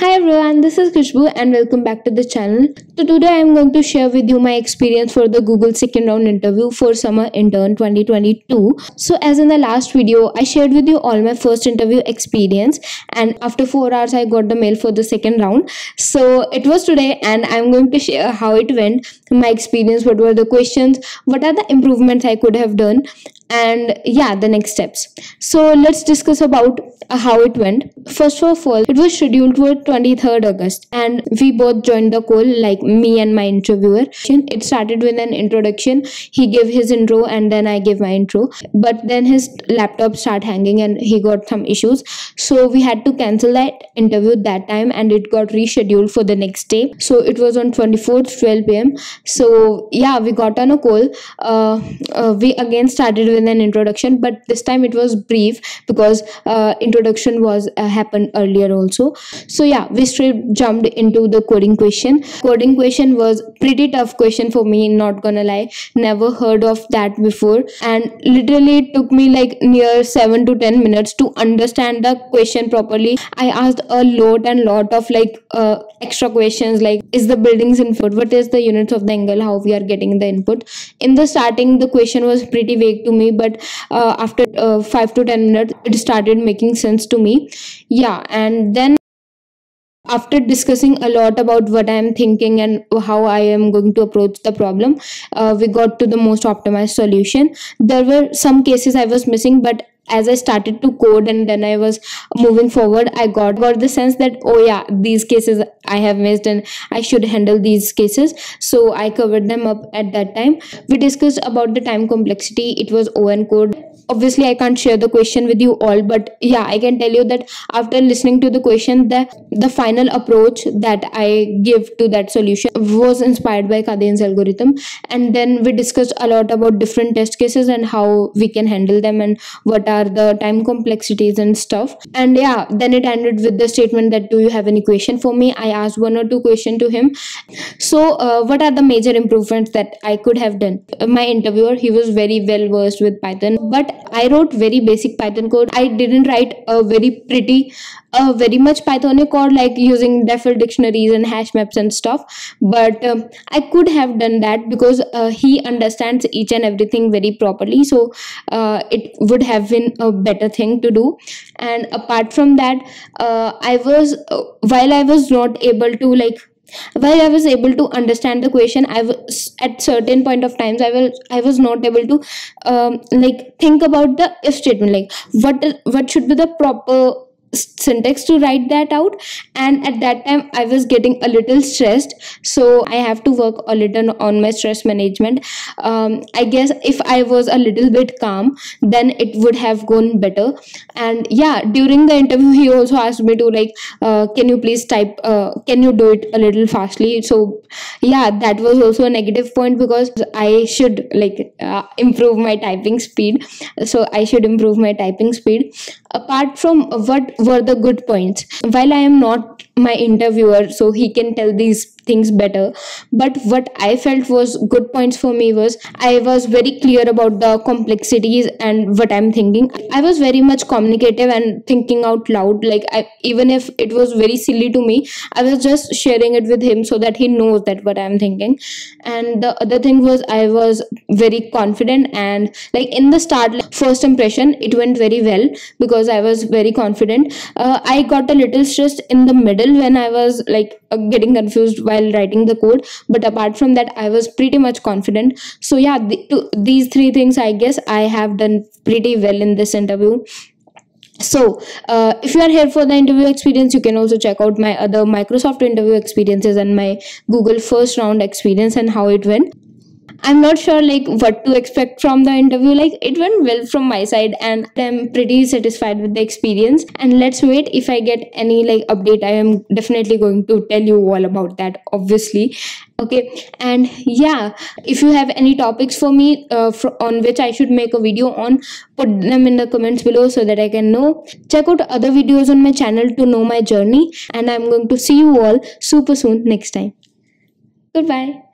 Hi everyone, this is Khushboo and welcome back to the channel. So today I am going to share with you my experience for the Google second round interview for summer intern 2022. So as in the last video, I shared with you all my first interview experience and after 4 hours I got the mail for the second round. So it was today and I'm going to share how it went, my experience, what were the questions, what are the improvements I could have done and yeah the next steps. So let's discuss about how it went. First of all it was scheduled for 23rd august and we both joined the call like me and my interviewer. It started with an introduction. He gave his intro and then i gave my intro. But then his laptop started hanging and he got some issues. So we had to cancel that interview that time and it got rescheduled for the next day. So it was on 24th 12 pm so yeah we got on a call. Uh, uh, we again started with an introduction but this time it was brief because uh, introduction was uh, happened earlier also. So yeah we straight jumped into the coding question. Coding question was pretty tough question for me not gonna lie. Never heard of that before. And literally it took me like near 7 to 10 minutes to understand the question properly. I asked a lot and lot of like uh, extra questions like is the buildings input? What is the units of the angle? How we are getting the input? In the starting the question was pretty vague to me but uh, after uh, 5 to 10 minutes it started making sense to me. Yeah and then after discussing a lot about what i am thinking and how i am going to approach the problem uh, we got to the most optimized solution. There were some cases i was missing but as i started to code and then i was moving forward i got got the sense that oh yeah these cases i have missed and i should handle these cases. So i covered them up at that time. We discussed about the time complexity. It was on code obviously i can't share the question with you all but yeah i can tell you that after listening to the question the the final approach that i give to that solution was inspired by Kadane's algorithm. And then we discussed a lot about different test cases and how we can handle them and what are the time complexities and stuff. And yeah then it ended with the statement that do you have any question for me? I asked one or two question to him. So uh, what are the major improvements that i could have done? My interviewer he was very well versed with python but I wrote very basic Python code. I didn't write a very pretty, uh, very much Pythonic code like using default dictionaries and hash maps and stuff. But um, I could have done that because uh, he understands each and everything very properly. So uh, it would have been a better thing to do. And apart from that, uh, I was uh, while I was not able to like while i was able to understand the question i was at certain point of times i will i was not able to um, like think about the if statement like what what should be the proper syntax to write that out. And at that time i was getting a little stressed. So i have to work a little on my stress management. Um, i guess if i was a little bit calm then it would have gone better. And yeah during the interview he also asked me to like uh, can you please type uh, can you do it a little fastly? So yeah that was also a negative point because i should like uh, improve my typing speed. So i should improve my typing speed. Apart from what were the good points. While i am not my interviewer so he can tell these things better. But what i felt was good points for me was i was very clear about the complexities and what i'm thinking. I was very much communicative and thinking out loud. Like I, even if it was very silly to me i was just sharing it with him so that he knows that what i'm thinking. And the other thing was i was very confident and like in the start like, first impression it went very well because i was very confident. Uh, i got a little stressed in the middle when i was like uh, getting confused while while writing the code. But apart from that i was pretty much confident. So yeah the, to, these three things i guess i have done pretty well in this interview. So uh, if you are here for the interview experience you can also check out my other microsoft interview experiences and my google first round experience and how it went i'm not sure like what to expect from the interview. Like it went well from my side and i'm pretty satisfied with the experience. And let's wait. If i get any like update i am definitely going to tell you all about that obviously. Okay. And yeah if you have any topics for me uh, for, on which i should make a video on put them in the comments below so that i can know. Check out other videos on my channel to know my journey. And i'm going to see you all super soon next time. Goodbye